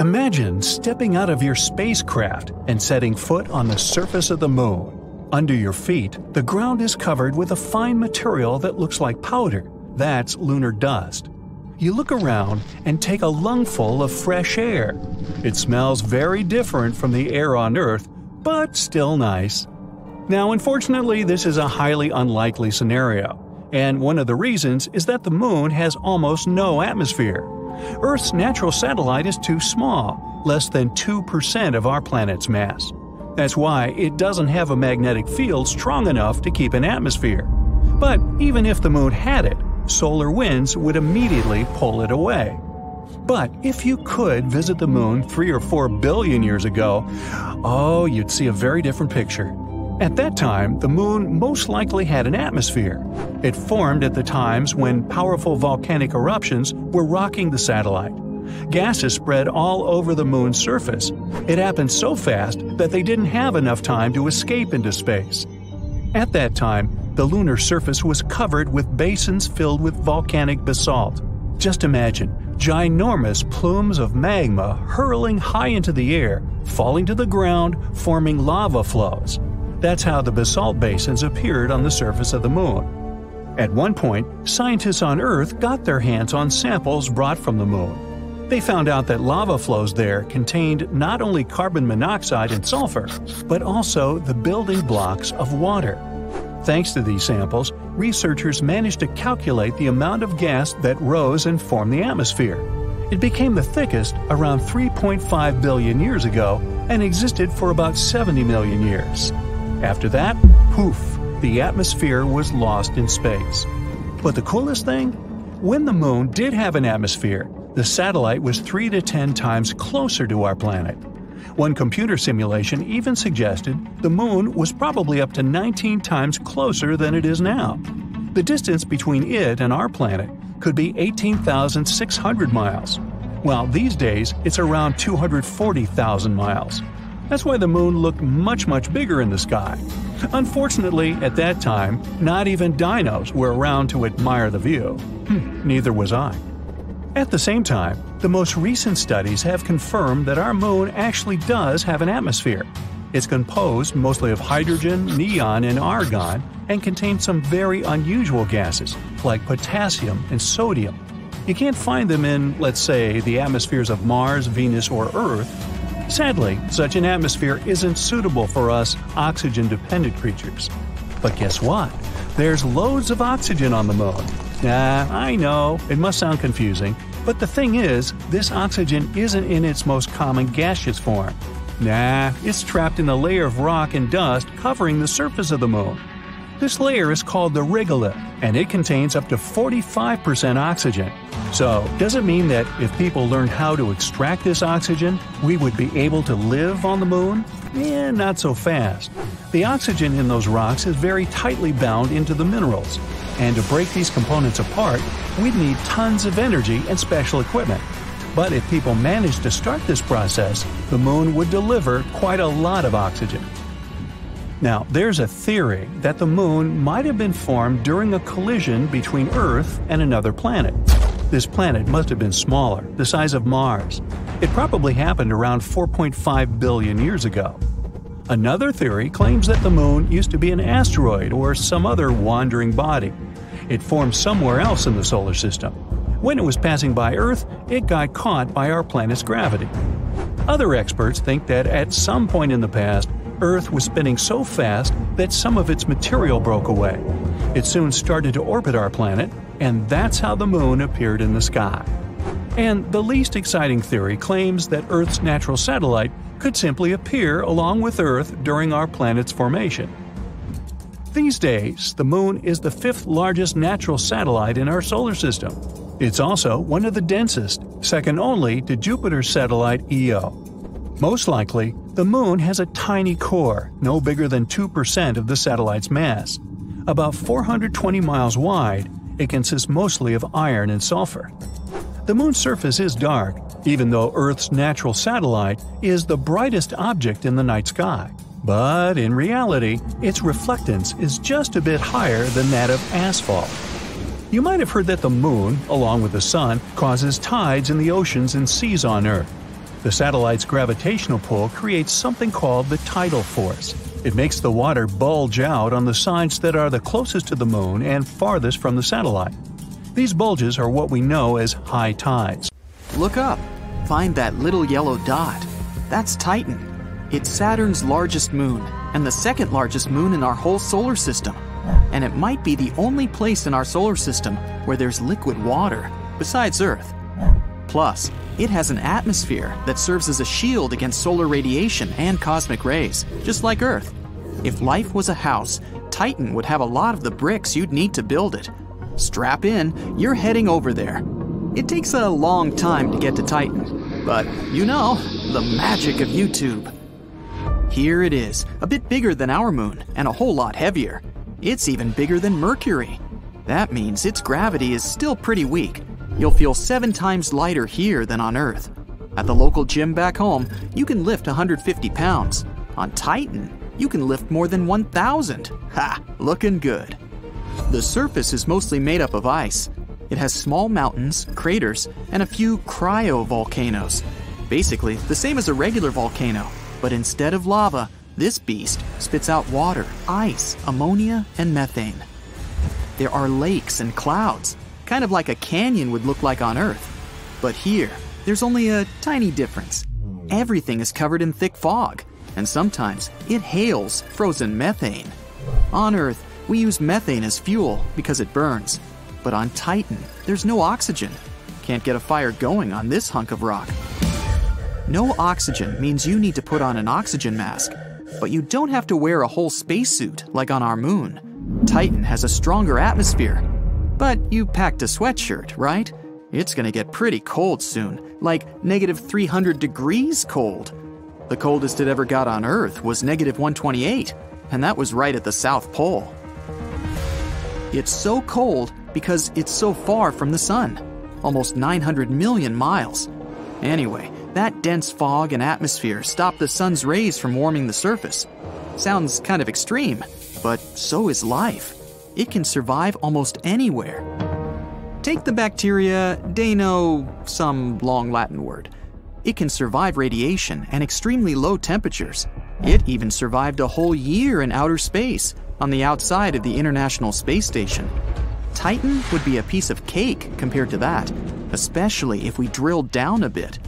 Imagine stepping out of your spacecraft and setting foot on the surface of the moon. Under your feet, the ground is covered with a fine material that looks like powder. That's lunar dust. You look around and take a lungful of fresh air. It smells very different from the air on Earth, but still nice. Now, unfortunately, this is a highly unlikely scenario, and one of the reasons is that the moon has almost no atmosphere. Earth's natural satellite is too small, less than 2% of our planet's mass. That's why it doesn't have a magnetic field strong enough to keep an atmosphere. But even if the moon had it, solar winds would immediately pull it away. But if you could visit the moon 3 or 4 billion years ago, oh, you'd see a very different picture. At that time, the moon most likely had an atmosphere. It formed at the times when powerful volcanic eruptions were rocking the satellite. Gases spread all over the moon's surface. It happened so fast that they didn't have enough time to escape into space. At that time, the lunar surface was covered with basins filled with volcanic basalt. Just imagine ginormous plumes of magma hurling high into the air, falling to the ground, forming lava flows. That's how the basalt basins appeared on the surface of the moon. At one point, scientists on Earth got their hands on samples brought from the moon. They found out that lava flows there contained not only carbon monoxide and sulfur, but also the building blocks of water. Thanks to these samples, researchers managed to calculate the amount of gas that rose and formed the atmosphere. It became the thickest around 3.5 billion years ago and existed for about 70 million years. After that, poof, the atmosphere was lost in space. But the coolest thing? When the moon did have an atmosphere, the satellite was 3 to 10 times closer to our planet. One computer simulation even suggested the moon was probably up to 19 times closer than it is now. The distance between it and our planet could be 18,600 miles, while these days it's around 240,000 miles. That's why the moon looked much, much bigger in the sky. Unfortunately, at that time, not even dinos were around to admire the view. Hmm, neither was I. At the same time, the most recent studies have confirmed that our moon actually does have an atmosphere. It's composed mostly of hydrogen, neon, and argon, and contains some very unusual gases, like potassium and sodium. You can't find them in, let's say, the atmospheres of Mars, Venus, or Earth, Sadly, such an atmosphere isn't suitable for us oxygen dependent creatures. But guess what? There's loads of oxygen on the moon. Nah, I know, it must sound confusing, but the thing is, this oxygen isn't in its most common gaseous form. Nah, it's trapped in a layer of rock and dust covering the surface of the moon. This layer is called the regolith, and it contains up to 45% oxygen. So, does it mean that if people learned how to extract this oxygen, we would be able to live on the moon? Eh, not so fast. The oxygen in those rocks is very tightly bound into the minerals, and to break these components apart, we'd need tons of energy and special equipment. But if people managed to start this process, the moon would deliver quite a lot of oxygen. Now, there's a theory that the moon might have been formed during a collision between Earth and another planet. This planet must have been smaller, the size of Mars. It probably happened around 4.5 billion years ago. Another theory claims that the moon used to be an asteroid or some other wandering body. It formed somewhere else in the solar system. When it was passing by Earth, it got caught by our planet's gravity. Other experts think that at some point in the past, Earth was spinning so fast that some of its material broke away. It soon started to orbit our planet, and that's how the moon appeared in the sky. And the least exciting theory claims that Earth's natural satellite could simply appear along with Earth during our planet's formation. These days, the Moon is the fifth largest natural satellite in our solar system. It's also one of the densest, second only to Jupiter's satellite Io. Most likely, the Moon has a tiny core, no bigger than 2% of the satellite's mass. About 420 miles wide, it consists mostly of iron and sulfur. The Moon's surface is dark, even though Earth's natural satellite is the brightest object in the night sky. But in reality, its reflectance is just a bit higher than that of asphalt. You might have heard that the Moon, along with the Sun, causes tides in the oceans and seas on Earth. The satellite's gravitational pull creates something called the tidal force. It makes the water bulge out on the sides that are the closest to the moon and farthest from the satellite. These bulges are what we know as high tides. Look up. Find that little yellow dot. That's Titan. It's Saturn's largest moon and the second largest moon in our whole solar system. And it might be the only place in our solar system where there's liquid water, besides Earth. Plus, it has an atmosphere that serves as a shield against solar radiation and cosmic rays, just like Earth. If life was a house, Titan would have a lot of the bricks you'd need to build it. Strap in, you're heading over there. It takes a long time to get to Titan, but you know, the magic of YouTube. Here it is, a bit bigger than our moon and a whole lot heavier. It's even bigger than Mercury. That means its gravity is still pretty weak. You'll feel seven times lighter here than on Earth. At the local gym back home, you can lift 150 pounds. On Titan, you can lift more than 1,000. Ha! Looking good. The surface is mostly made up of ice. It has small mountains, craters, and a few cryovolcanoes. Basically, the same as a regular volcano, but instead of lava, this beast spits out water, ice, ammonia, and methane. There are lakes and clouds, kind of like a canyon would look like on Earth. But here, there's only a tiny difference. Everything is covered in thick fog, and sometimes it hails frozen methane. On Earth, we use methane as fuel because it burns. But on Titan, there's no oxygen. Can't get a fire going on this hunk of rock. No oxygen means you need to put on an oxygen mask, but you don't have to wear a whole spacesuit like on our moon. Titan has a stronger atmosphere. But you packed a sweatshirt, right? It's gonna get pretty cold soon, like negative 300 degrees cold. The coldest it ever got on Earth was negative 128, and that was right at the South Pole. It's so cold because it's so far from the sun, almost 900 million miles. Anyway, that dense fog and atmosphere stop the sun's rays from warming the surface. Sounds kind of extreme, but so is life. It can survive almost anywhere. Take the bacteria Dano, some long Latin word. It can survive radiation and extremely low temperatures. It even survived a whole year in outer space, on the outside of the International Space Station. Titan would be a piece of cake compared to that, especially if we drilled down a bit.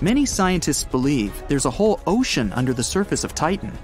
Many scientists believe there's a whole ocean under the surface of Titan.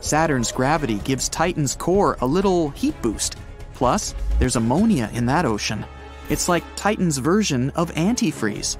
Saturn's gravity gives Titan's core a little heat boost. Plus, there's ammonia in that ocean. It's like Titan's version of antifreeze.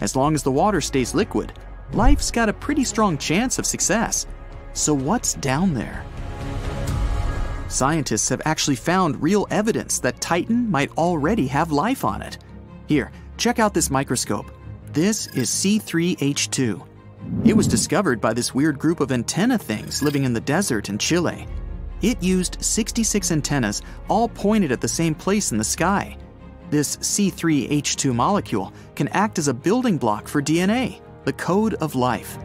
As long as the water stays liquid, life's got a pretty strong chance of success. So, what's down there? Scientists have actually found real evidence that Titan might already have life on it. Here, check out this microscope. This is C3H2. It was discovered by this weird group of antenna things living in the desert in Chile. It used 66 antennas, all pointed at the same place in the sky. This C3H2 molecule can act as a building block for DNA, the code of life.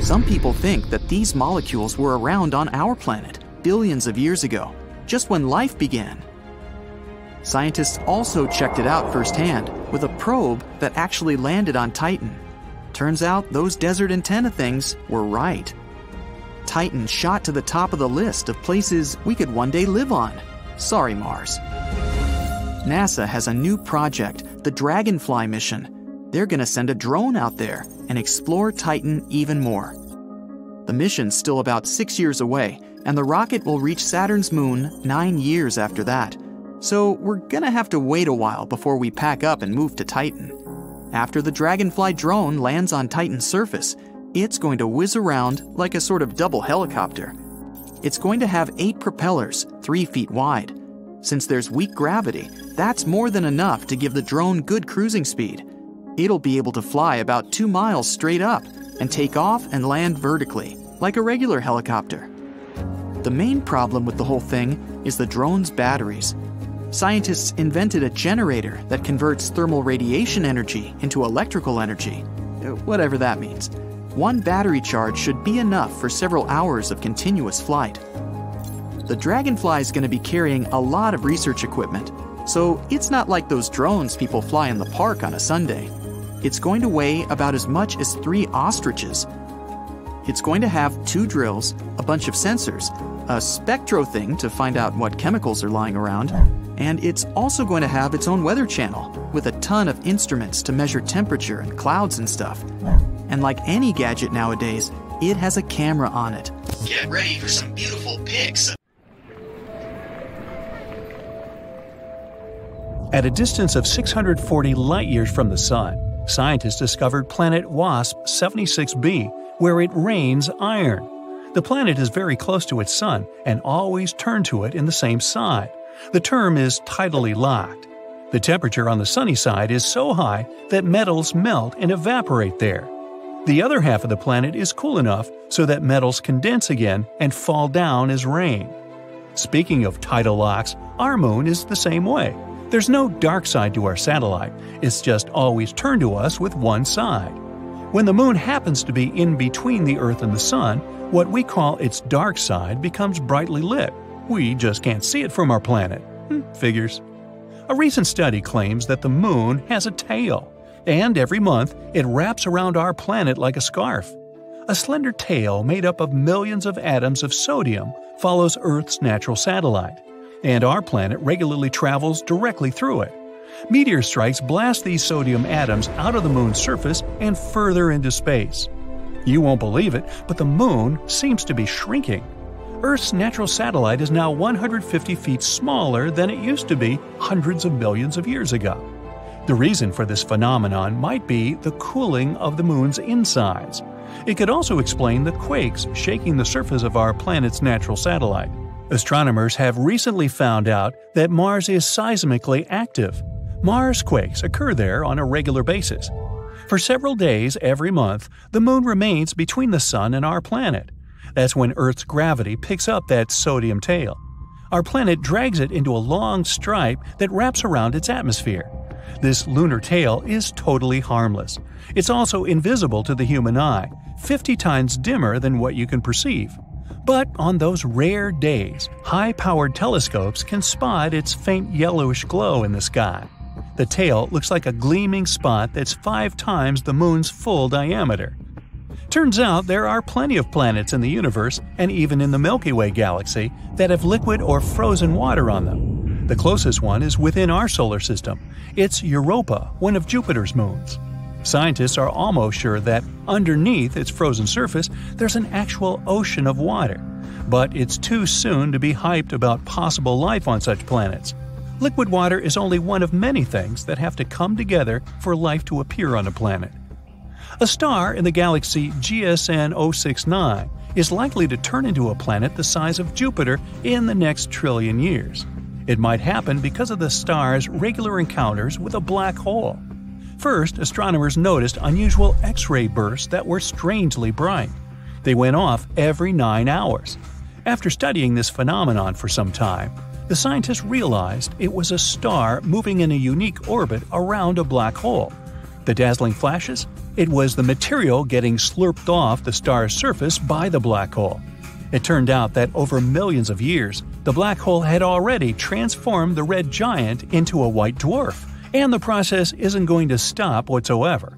Some people think that these molecules were around on our planet billions of years ago, just when life began. Scientists also checked it out firsthand with a probe that actually landed on Titan. Turns out those desert antenna things were right. Titan shot to the top of the list of places we could one day live on. Sorry, Mars. NASA has a new project, the Dragonfly mission. They're going to send a drone out there and explore Titan even more. The mission's still about six years away, and the rocket will reach Saturn's moon nine years after that. So we're gonna have to wait a while before we pack up and move to Titan. After the Dragonfly drone lands on Titan's surface, it's going to whiz around like a sort of double helicopter. It's going to have eight propellers, three feet wide. Since there's weak gravity, that's more than enough to give the drone good cruising speed. It'll be able to fly about two miles straight up and take off and land vertically, like a regular helicopter. The main problem with the whole thing is the drone's batteries. Scientists invented a generator that converts thermal radiation energy into electrical energy, whatever that means. One battery charge should be enough for several hours of continuous flight. The Dragonfly is going to be carrying a lot of research equipment, so it's not like those drones people fly in the park on a Sunday. It's going to weigh about as much as three ostriches. It's going to have two drills, a bunch of sensors, a spectro thing to find out what chemicals are lying around, and it's also going to have its own weather channel with a ton of instruments to measure temperature and clouds and stuff. And like any gadget nowadays, it has a camera on it. Get ready for some beautiful pics. At a distance of 640 light years from the Sun, scientists discovered planet WASP 76b, where it rains iron. The planet is very close to its Sun and always turned to it in the same side. The term is tidally locked. The temperature on the sunny side is so high that metals melt and evaporate there. The other half of the planet is cool enough so that metals condense again and fall down as rain. Speaking of tidal locks, our moon is the same way. There's no dark side to our satellite, it's just always turned to us with one side. When the moon happens to be in between the Earth and the Sun, what we call its dark side becomes brightly lit. We just can't see it from our planet. Hmm, figures. A recent study claims that the moon has a tail and every month it wraps around our planet like a scarf. A slender tail made up of millions of atoms of sodium follows Earth's natural satellite, and our planet regularly travels directly through it. Meteor strikes blast these sodium atoms out of the moon's surface and further into space. You won't believe it, but the moon seems to be shrinking. Earth's natural satellite is now 150 feet smaller than it used to be hundreds of millions of years ago. The reason for this phenomenon might be the cooling of the moon's insides. It could also explain the quakes shaking the surface of our planet's natural satellite. Astronomers have recently found out that Mars is seismically active. Mars quakes occur there on a regular basis. For several days every month, the moon remains between the sun and our planet. That's when Earth's gravity picks up that sodium tail. Our planet drags it into a long stripe that wraps around its atmosphere. This lunar tail is totally harmless. It's also invisible to the human eye, 50 times dimmer than what you can perceive. But on those rare days, high powered telescopes can spot its faint yellowish glow in the sky. The tail looks like a gleaming spot that's five times the moon's full diameter. Turns out there are plenty of planets in the universe, and even in the Milky Way galaxy, that have liquid or frozen water on them. The closest one is within our solar system. It's Europa, one of Jupiter's moons. Scientists are almost sure that underneath its frozen surface there's an actual ocean of water. But it's too soon to be hyped about possible life on such planets. Liquid water is only one of many things that have to come together for life to appear on a planet. A star in the galaxy GSN 069 is likely to turn into a planet the size of Jupiter in the next trillion years. It might happen because of the star's regular encounters with a black hole. First, astronomers noticed unusual X ray bursts that were strangely bright. They went off every nine hours. After studying this phenomenon for some time, the scientists realized it was a star moving in a unique orbit around a black hole. The dazzling flashes? It was the material getting slurped off the star's surface by the black hole. It turned out that over millions of years, the black hole had already transformed the red giant into a white dwarf, and the process isn't going to stop whatsoever.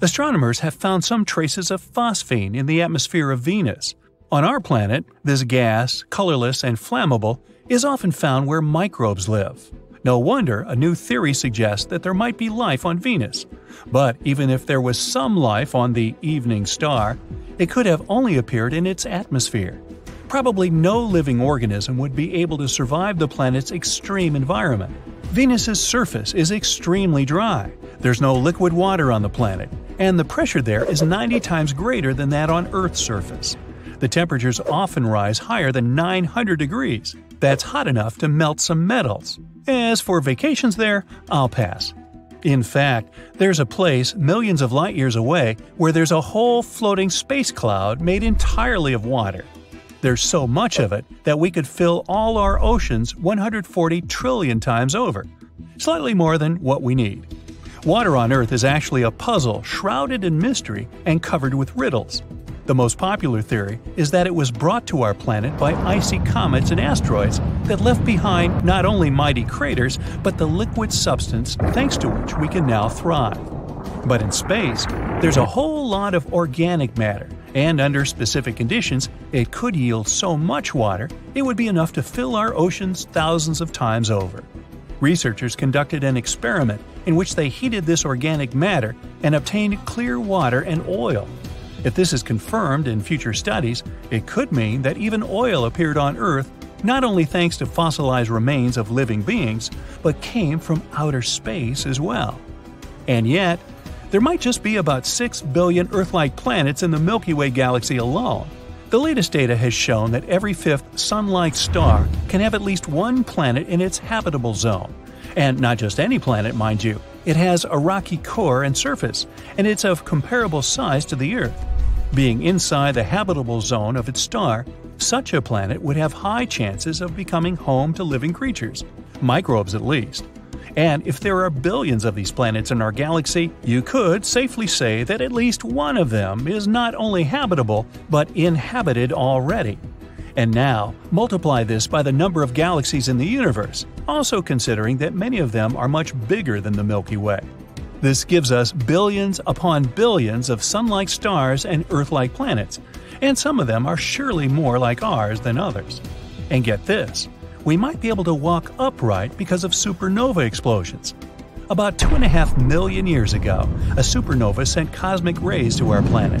Astronomers have found some traces of phosphine in the atmosphere of Venus. On our planet, this gas, colorless and flammable, is often found where microbes live. No wonder a new theory suggests that there might be life on Venus. But even if there was some life on the evening star, it could have only appeared in its atmosphere probably no living organism would be able to survive the planet's extreme environment. Venus's surface is extremely dry. There's no liquid water on the planet, and the pressure there is 90 times greater than that on Earth's surface. The temperatures often rise higher than 900 degrees. That's hot enough to melt some metals. As for vacations there, I'll pass. In fact, there's a place millions of light years away where there's a whole floating space cloud made entirely of water. There's so much of it that we could fill all our oceans 140 trillion times over, slightly more than what we need. Water on Earth is actually a puzzle shrouded in mystery and covered with riddles. The most popular theory is that it was brought to our planet by icy comets and asteroids that left behind not only mighty craters, but the liquid substance thanks to which we can now thrive. But in space, there's a whole lot of organic matter, and under specific conditions, it could yield so much water it would be enough to fill our oceans thousands of times over. Researchers conducted an experiment in which they heated this organic matter and obtained clear water and oil. If this is confirmed in future studies, it could mean that even oil appeared on Earth not only thanks to fossilized remains of living beings, but came from outer space as well. And yet, there might just be about 6 billion Earth like planets in the Milky Way galaxy alone. The latest data has shown that every fifth Sun like star can have at least one planet in its habitable zone. And not just any planet, mind you, it has a rocky core and surface, and it's of comparable size to the Earth. Being inside the habitable zone of its star, such a planet would have high chances of becoming home to living creatures, microbes at least. And if there are billions of these planets in our galaxy, you could safely say that at least one of them is not only habitable, but inhabited already. And now, multiply this by the number of galaxies in the universe, also considering that many of them are much bigger than the Milky Way. This gives us billions upon billions of sun like stars and Earth like planets, and some of them are surely more like ours than others. And get this we might be able to walk upright because of supernova explosions. About 2.5 million years ago, a supernova sent cosmic rays to our planet.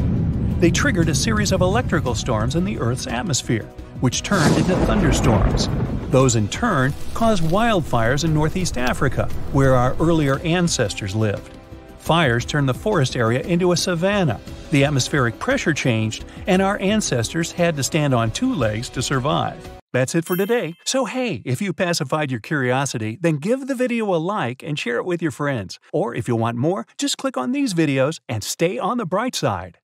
They triggered a series of electrical storms in the Earth's atmosphere, which turned into thunderstorms. Those in turn caused wildfires in northeast Africa, where our earlier ancestors lived. Fires turned the forest area into a savanna, the atmospheric pressure changed, and our ancestors had to stand on two legs to survive. That's it for today. So hey, if you pacified your curiosity, then give the video a like and share it with your friends. Or if you want more, just click on these videos and stay on the bright side.